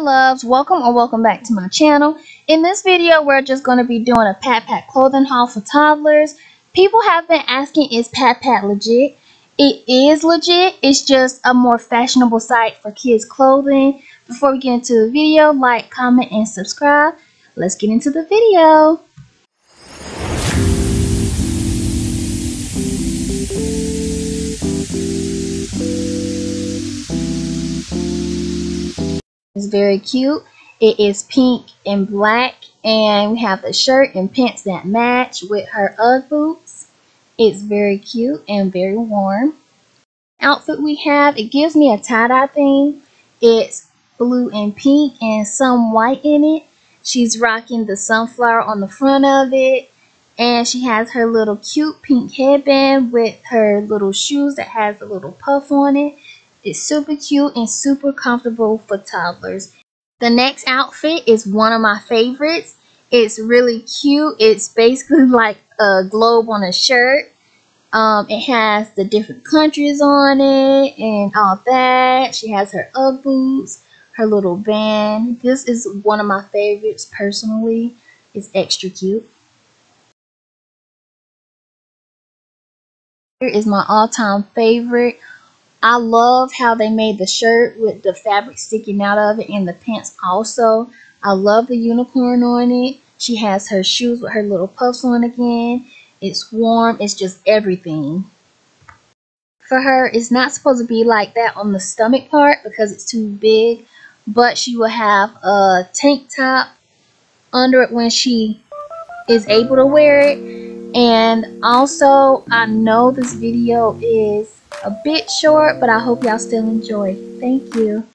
loves welcome or welcome back to my channel. In this video we're just going to be doing a PatPat clothing haul for toddlers. People have been asking is PatPat legit? It is legit it's just a more fashionable site for kids clothing. Before we get into the video like comment and subscribe. Let's get into the video It's very cute. It is pink and black and we have the shirt and pants that match with her UGG boots. It's very cute and very warm. Outfit we have, it gives me a tie-dye thing. It's blue and pink and some white in it. She's rocking the sunflower on the front of it. And she has her little cute pink headband with her little shoes that has a little puff on it. It's super cute and super comfortable for toddlers. The next outfit is one of my favorites. It's really cute. It's basically like a globe on a shirt. Um, it has the different countries on it and all that. She has her UGG boots, her little band. This is one of my favorites personally. It's extra cute. Here is my all-time favorite. I love how they made the shirt with the fabric sticking out of it and the pants also. I love the unicorn on it. She has her shoes with her little puffs on again. It's warm. It's just everything. For her, it's not supposed to be like that on the stomach part because it's too big. But she will have a tank top under it when she is able to wear it. And also, I know this video is a bit short, but I hope y'all still enjoy. Thank you.